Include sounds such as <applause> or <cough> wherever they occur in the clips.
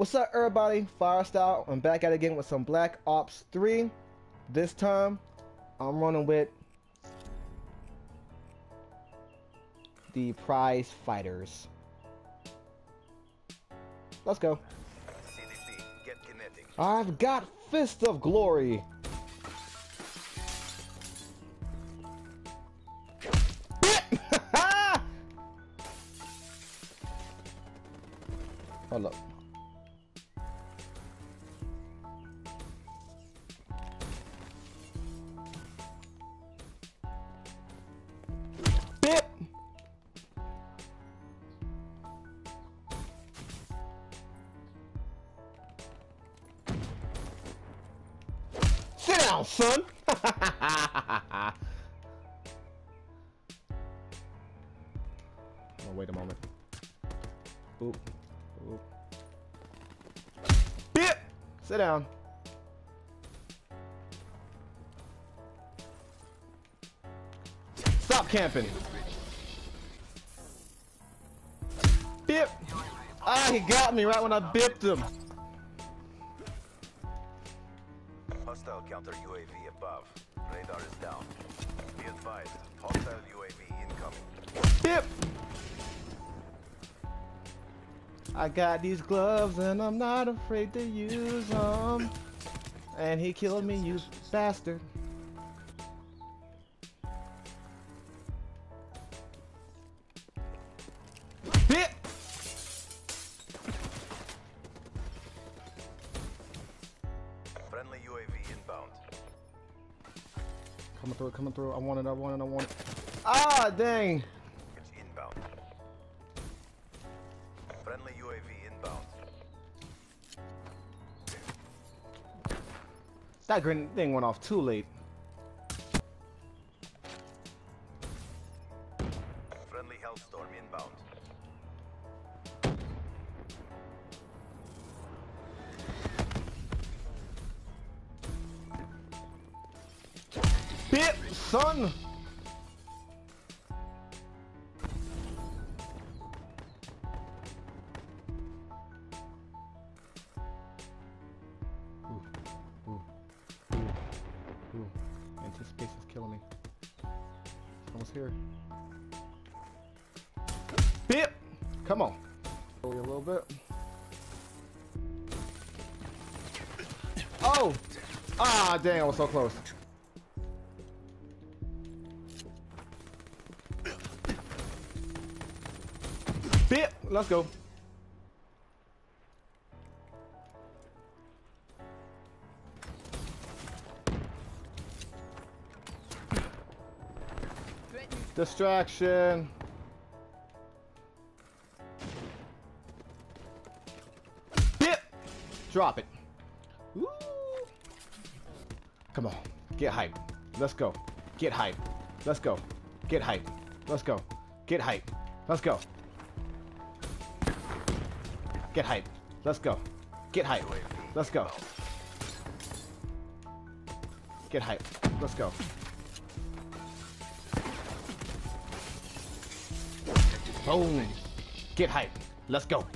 What's up everybody, Firestyle. I'm back at it again with some Black Ops 3. This time, I'm running with the prize fighters. Let's go. I've got Fist of Glory. Down, son! oh, wait a moment. Oop. Oop. Bip! Sit down. Stop camping. Bip! Ah, he got me right when I bipped him. Hostile counter UAV above. Radar is down. Be advised, hostile UAV incoming. Bip! I got these gloves and I'm not afraid to use them. And he killed me, you bastard. Through, coming through. I want it, I want it, I want it. Ah, dang! It's inbound. Friendly UAV inbound. That green thing went off too late. Son! Ooh, ooh, ooh, ooh. Anticipation's killing me. Almost here. Bip! Come on. Slowly a little bit. Oh! Ah, dang, I was so close. Let's go. Distraction. Bip! Drop it. Come on. Get hype. Let's go. Get hype. Let's go. Get hype. Let's go. Get hype. Let's go. Get hype. Let's go. Get hype. Let's go. Get hype. Let's go. Boom. Get hype. Let's go.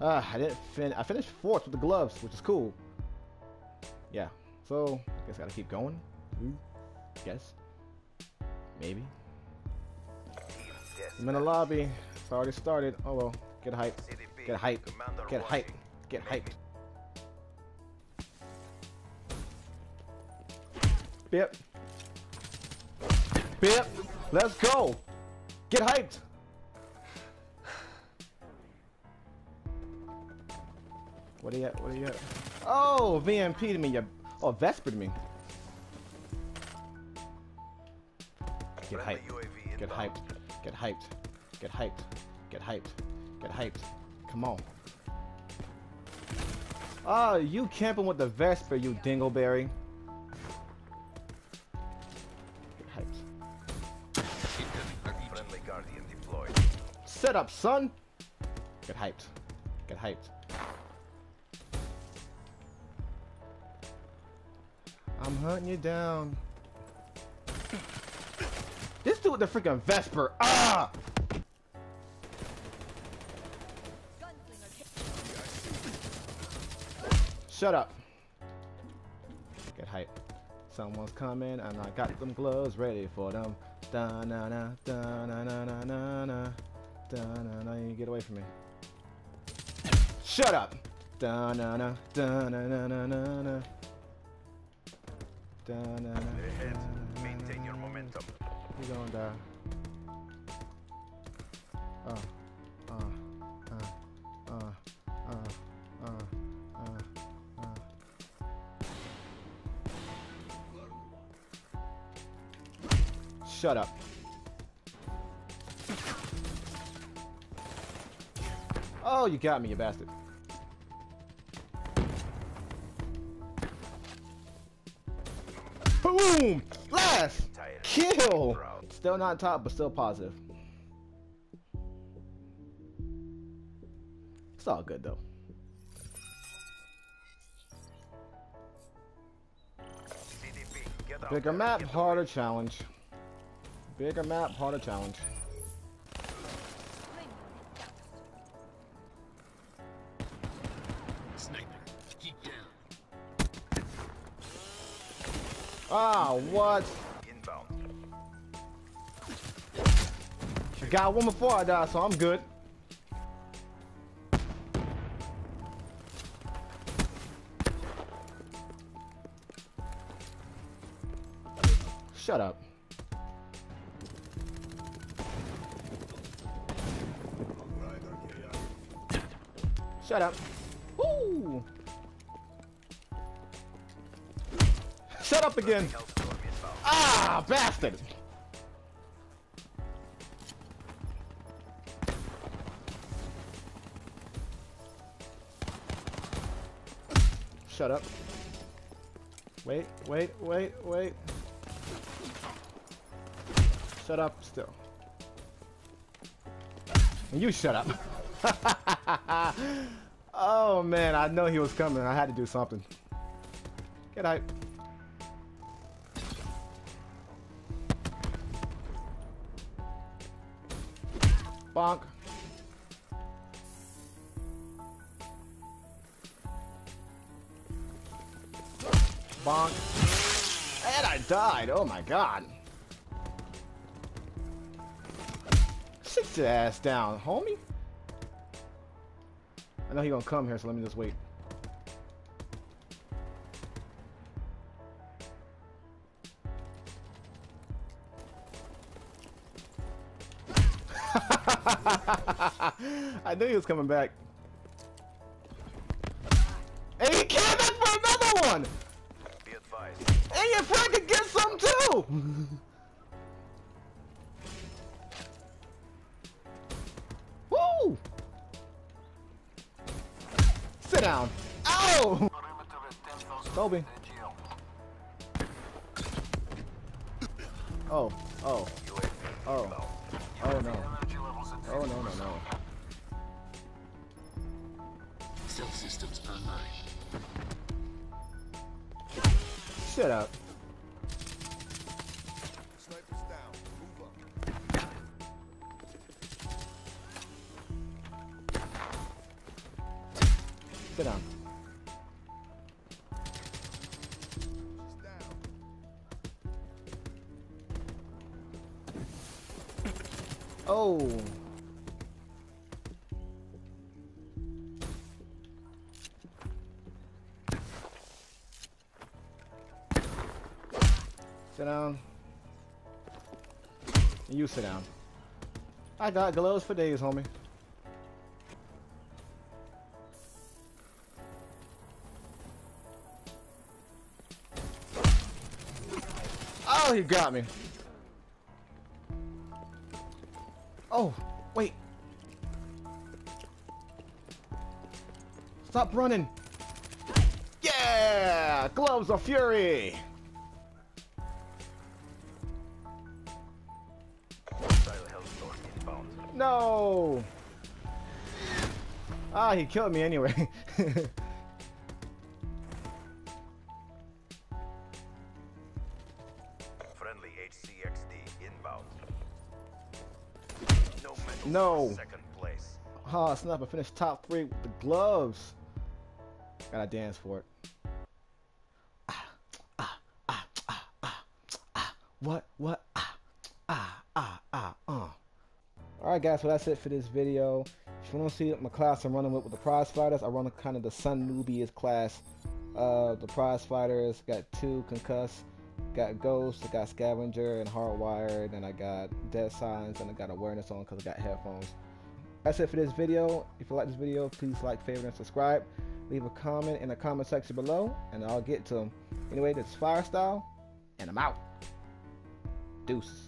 Ah, I didn't fin I finished fourth with the gloves, which is cool. Yeah. So, I guess I gotta keep going. Ooh. Guess. Maybe. I'm in the lobby. It's already started. Oh well. Get hype. Get hype. Get hype. Get hype. Bip. Bip. Let's go. Get hyped. What are you at? What are you at? Oh, VMP to me. You, oh, Vesper to me. Get hyped. Get inbound. hyped. Get hyped. Get hyped. Get hyped. Get hyped. Come on. Ah, you camping with the Vesper, you dingleberry. Set up, son. Get hyped. Get hyped. I'm hunting you down. This dude with the freaking Vesper. Ah! Shut up. Get hype. Someone's coming and I got them gloves ready for them. Da na na da na na na na na da na na. You get away from me. Shut up. Da na na da na na na na na. Da na na. Ahead. Maintain your momentum. You're gonna die. Uh, Shut up. Oh, you got me, you bastard. Boom! Last! Kill! Still not top, but still positive. It's all good though. Bigger map, harder challenge. Bigger map, harder challenge. Ah, what? Inbound. I got one before I die, so I'm good. Shut up. Shut up. Woo! Shut up again. Ah, bastard! Shut up. Wait, wait, wait, wait. Shut up still. And you shut up. <laughs> oh man, I know he was coming. I had to do something. Get out. Bonk. Bonk. And I died. Oh my god. Sit your ass down, homie. I know he gonna come here, so let me just wait. <laughs> I knew he was coming back. And he came back for another one! Be advised. And your friend could get some too! <laughs> down. Ow! Toby. Oh, oh, oh, oh no. Oh no, no, no. Cell systems online. Shut up. Sit down. She's. Oh. Sit down. You sit down. I got gloves for days, homie. Oh, he got me. Oh, wait. Stop running. Yeah! Gloves of Fury! No! Ah, he killed me anyway. <laughs> No. Second place. Ah, oh, snap! I finished top three with the gloves. Gotta dance for it. Ah, ah, ah, ah, ah, ah. What? What? Ah, ah, ah, ah, ah, uh. Alright guys, so that's it for this video. If you want to see my class I'm running with with the prize fighters, I run kind of the Sun Nubius class. Uh, the prize fighters got two concussed got ghost, I got scavenger and hardwired, and I got dead signs, and I got awareness on because I got headphones. That's it for this video. If you like this video, please like, favorite, and subscribe. Leave a comment in the comment section below, and I'll get to them. Anyway, this is Firestyle, and I'm out. Deuces.